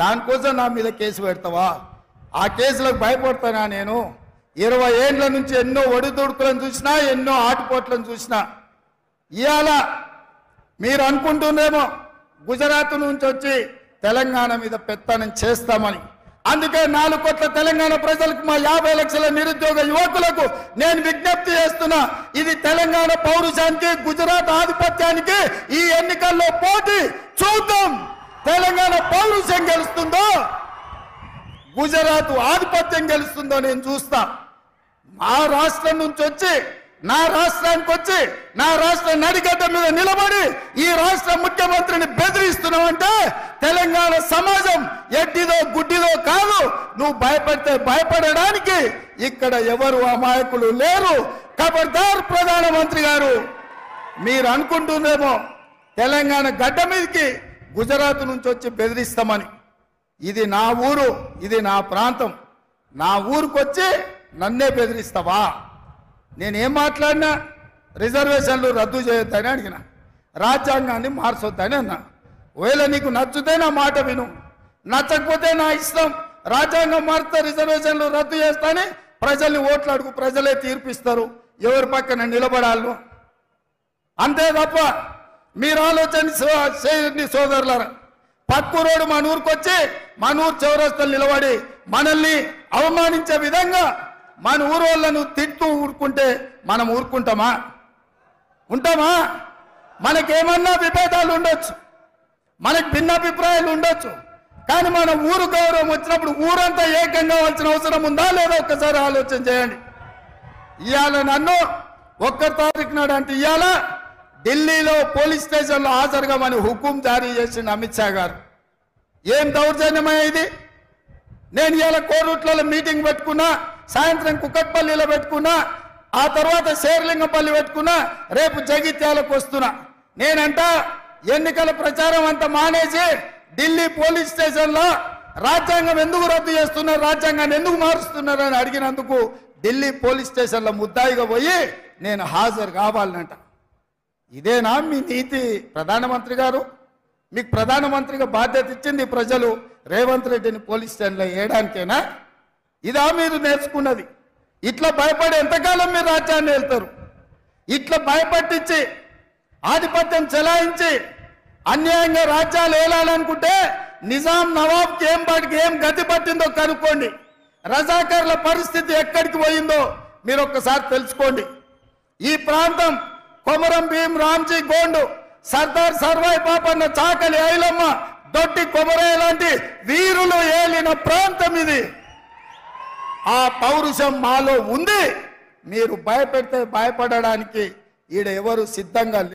దానికోసం నా మీద కేసు పెడతావా? ఆ కేసులకు భయపడతానా నేను? ఇరవై ఏండ్ల నుంచి ఎన్నో ఒడిదుడుకులను చూసినా ఎన్నో ఆటుపోట్లను చూసినా. ఇవాళ మీరు అనుకుంటుందేమో గుజరాత్ నుంచి వచ్చి తెలంగాణ మీద పెత్తనం చేస్తామని. అందుకే నాలుగు కోట్ల తెలంగాణ ప్రజలకు మా యాభై లక్షల నిరుద్యోగ యువకులకు నేను విజ్ఞప్తి చేస్తున్నా ఇది తెలంగాణ పౌరుషానికి గుజరాత్ ఆధిపత్యానికి ఈ ఎన్నికల్లో పోటీ చూద్దాం. తెలంగాణ పౌరుషం గెలుస్తుందో గుజరాత్ ఆధిపత్యం గెలుస్తుందో నేను చూస్తా. మా రాష్ట్రం నుంచి వచ్చి నా రాష్ట్రానికి వచ్చి నా రాష్ట్ర నడిగడ్డ మీద నిలబడి ఈ రాష్ట్ర ముఖ్యమంత్రిని బెదిరిస్తున్నావంటే తెలంగాణ సమాజం ఎడ్డిదో గుడ్డిదో కాదు. నువ్వు భయపడితే భయపడడానికి ఇక్కడ ఎవరు అమాయకులు లేరు. ఖబర్దార్ ప్రధానమంత్రి గారు మీరు అనుకుంటుందేమో తెలంగాణ గడ్డ మీదకి గుజరాత్ నుంచి వచ్చి బెదిరిస్తామని. ఇది నా ఊరు ఇది నా ప్రాంతం. నా ఊరికొచ్చి నన్నే బెదిరిస్తావా? నేనేం మాట్లాడినా రిజర్వేషన్లు రద్దు చేయొద్దని అడిగిన. రాజ్యాంగాన్ని మార్చొద్దని అన్నా. ఒకవేళ నీకు నచ్చితే నా మాట విను. నచ్చకపోతే నా ఇష్టం. రాజ్యాంగం మారితే రిజర్వేషన్లు రద్దు చేస్తానే ప్రజల్ని ఓట్లు అడుగు ప్రజలే తీర్పిస్తారు. ఎవరి పక్కన నిలబడాలను అంతే తప్ప మీరు ఆలోచన సో- చేయండి సోదరులారా. పక్కూరోడు మన ఊరికి వచ్చి మన ఊరు చౌరస్తలు నిలబడి మనల్ని అవమానించే విధంగా మన ఊరు వాళ్ళను తిట్టు ఊరుకుంటే మనం ఊరుకుంటామా? ఉంటామా? మనకేమన్నా విభేదాలు ఉండొచ్చు. మనకు భిన్నాభిప్రాయాలు ఉండొచ్చు. కానీ మన ఊరు గౌరవం వచ్చినప్పుడు ఊరంతా ఏకంగా కావాల్సిన అవసరం ఉందా లేదా ఒక్కసారి ఆలోచన చేయండి. ఇవాళ నన్ను ఒక్క తారీఖు నాడు అంటే ఇవాళ ఢిల్లీలో పోలీస్ స్టేషన్లో హాజరుగామని హుకుం జారీ చేసిన అమిత్ షా గారు. ఏం దౌర్జన్యమే ఇది? నేను ఇలా కోరుట్లలో మీటింగ్ పెట్టుకున్నా సాయంత్రం కుక్కట్పల్లిలో పెట్టుకున్నా ఆ తర్వాత శేర్లింగపల్లి పెట్టుకున్నా రేపు జగిత్యాలకు వస్తున్నా. నేనంట ఎన్నికల ప్రచారం అంతా మానేసి ఢిల్లీ పోలీస్ స్టేషన్లో రాజ్యాంగం ఎందుకు రద్దు చేస్తున్నారు రాజ్యాంగాన్ని ఎందుకు మారుస్తున్నారు అని అడిగినందుకు ఢిల్లీ పోలీస్ స్టేషన్లో ముద్దాయిగా పోయి నేను హాజరు కావాలనంట ఇదేనా మీ నీతి. ప్రధానమంత్రి గారు మీకు ప్రధానమంత్రిగా బాధ్యత ఇచ్చింది ప్రజలు. రేవంత్ రెడ్డిని పోలీస్ స్టేషన్లో వేయడానికేనా? ఇదా మీరు నేర్చుకున్నది. ఇట్లా భయపడి ఎంతకాలం మీరు రాజ్యాన్ని వెళ్తారు ఇట్లా భయపట్టించి ఆధిపత్యం చెలాయించి అన్యాయంగా రాజ్యాలు ఏలాలనుకుంటే నిజాం నవాబ్కి ఏం పాటికి ఏం గతి పట్టిందో కనుక్కోండి. రజాకర్ల పరిస్థితి ఎక్కడికి పోయిందో మీరు ఒక్కసారి తెలుసుకోండి. ఈ ప్రాంతం కొమరం భీం రామ్జీ గోండు సర్దార్ సర్వాయి పాపన్న చాకలి ఐలమ్మ దొడ్డి కొమరయ్య లాంటి వీరులు ఏలిన ప్రాంతం ఇది. ఆ పౌరుషం మాలో ఉంది. మీరు భయపెడితే భయపడడానికి ఈడ ఎవరు సిద్ధంగా